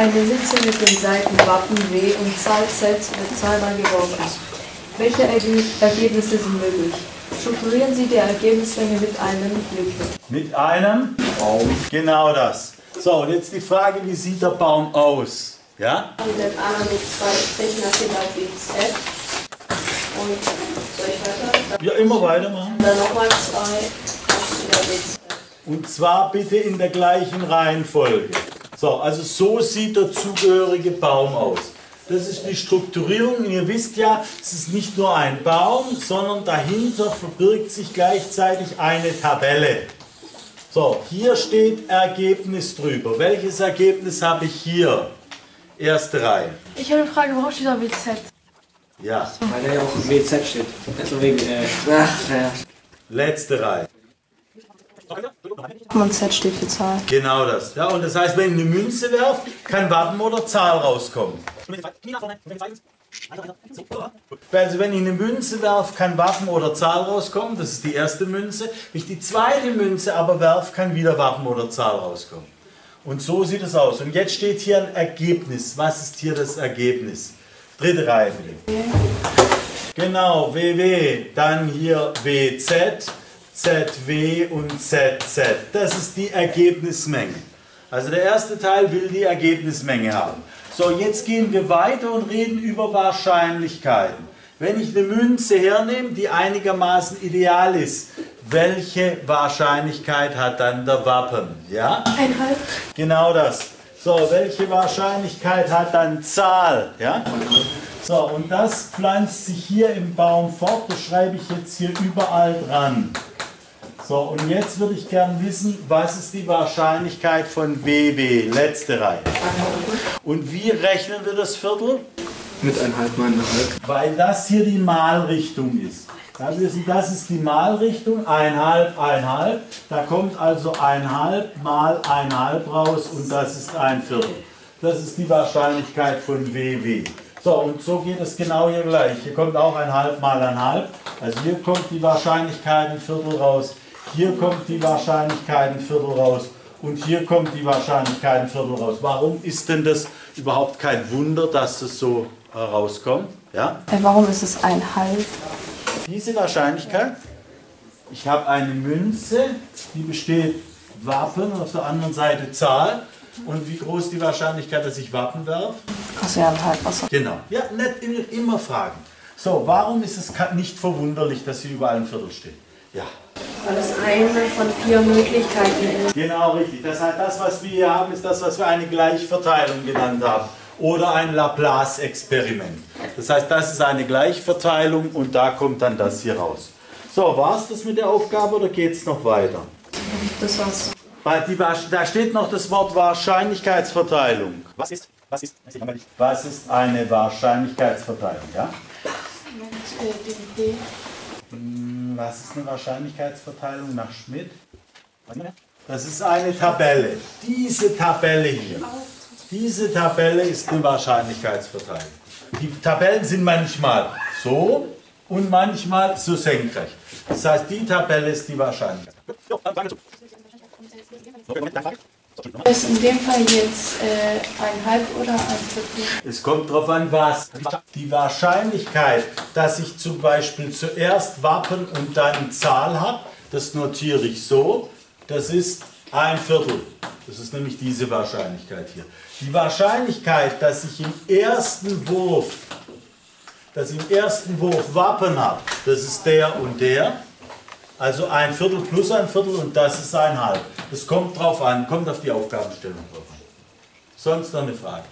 Eine Sitze mit den Seiten Wappen W und Zahl Z wird zweimal geworfen. Welche Erge- Ergebnisse sind möglich? Strukturieren Sie die Ergebnismenge mit einem Lücke. Mit einem Baum. Genau das. So, und jetzt die Frage, wie sieht der Baum aus? Ja? Und dann einmal mit zwei Strichen nach hinten auf BZ. Und soll ich weiter? Ja, immer weitermachen. Dann nochmal zwei auf wieder BZ. Und zwar bitte in der gleichen Reihenfolge. So, also so sieht der zugehörige Baum aus. Das ist die Strukturierung. Und ihr wisst ja, es ist nicht nur ein Baum, sondern dahinter verbirgt sich gleichzeitig eine Tabelle. So, hier steht Ergebnis drüber. Welches Ergebnis habe ich hier? Erste Reihe. Ich habe eine Frage, warum steht da WZ? Ja, Weil da ja auch WZ steht. Also wegen, äh, ach, naja. letzte Reihe. Und Z steht für Zahl. Genau das. Ja, und das heißt, wenn ich eine Münze werfe, kann Wappen oder Zahl rauskommen. Also wenn ich eine Münze werfe, kann Wappen oder Zahl rauskommen. Das ist die erste Münze. Wenn ich die zweite Münze aber werfe, kann wieder Wappen oder Zahl rauskommen. Und so sieht es aus. Und jetzt steht hier ein Ergebnis. Was ist hier das Ergebnis? Dritte Reihe. Genau, WW. Dann hier WZ, ZW und ZZ. Das ist die Ergebnismenge. Also der erste Teil will die Ergebnismenge haben. So, jetzt gehen wir weiter und reden über Wahrscheinlichkeiten. Wenn ich eine Münze hernehme, die einigermaßen ideal ist, welche Wahrscheinlichkeit hat dann der Wappen? Ja? Einhalb. Genau das. So, welche Wahrscheinlichkeit hat dann Zahl? Ja? So, und das pflanzt sich hier im Baum fort. Das schreibe ich jetzt hier überall dran. So, und jetzt würde ich gern wissen, was ist die Wahrscheinlichkeit von WW? Letzte Reihe. Und wie rechnen wir das Viertel? Mit einhalb mal einhalb. Weil das hier die Malrichtung ist. Wissen, das ist die Malrichtung, einhalb, einhalb. Da kommt also einhalb mal einhalb raus und das ist ein Viertel. Das ist die Wahrscheinlichkeit von WW. So, und so geht es genau hier gleich. Hier kommt auch ein halb mal ein halb. Also hier kommt die Wahrscheinlichkeit ein Viertel raus. Hier kommt die Wahrscheinlichkeit ein Viertel raus. Und hier kommt die Wahrscheinlichkeit ein Viertel raus. Warum ist denn das überhaupt kein Wunder, dass das so herauskommt? Ja? Äh, warum ist es ein Halb? Diese Wahrscheinlichkeit, ich habe eine Münze, die besteht Wappen und auf der anderen Seite Zahl. Und wie groß ist die Wahrscheinlichkeit, dass ich Wappen werfe? Also ja, ein Halb. Also. Genau. Ja, nicht immer- immer fragen. So, warum ist es nicht verwunderlich, dass hier überall ein Viertel steht? Ja. Weil es eine von vier Möglichkeiten ist. Genau richtig. Das heißt, das, was wir hier haben, ist das, was wir eine Gleichverteilung genannt haben. Oder ein Laplace-Experiment. Das heißt, das ist eine Gleichverteilung und da kommt dann das hier raus. So, war es das mit der Aufgabe oder geht es noch weiter? Das war's. Die, da steht noch das Wort Wahrscheinlichkeitsverteilung. Was ist, was ist, was ist eine Wahrscheinlichkeitsverteilung? Ja? Was ist eine Wahrscheinlichkeitsverteilung nach Schmidt? Das ist eine Tabelle. Diese Tabelle hier. Diese Tabelle ist eine Wahrscheinlichkeitsverteilung. Die Tabellen sind manchmal so und manchmal so senkrecht. Das heißt, die Tabelle ist die Wahrscheinlichkeit. Ist in dem Fall jetzt äh, ein Halb oder ein Viertel? Es kommt darauf an, was. Die Wahrscheinlichkeit, dass ich zum Beispiel zuerst Wappen und dann Zahl habe, das notiere ich so, das ist ein Viertel. Das ist nämlich diese Wahrscheinlichkeit hier. Die Wahrscheinlichkeit, dass ich im ersten Wurf, dass ich im ersten Wurf Wappen habe, das ist der und der. Also ein Viertel plus ein Viertel und das ist ein Halb. Das kommt drauf an, kommt auf die Aufgabenstellung drauf an. Sonst noch eine Frage?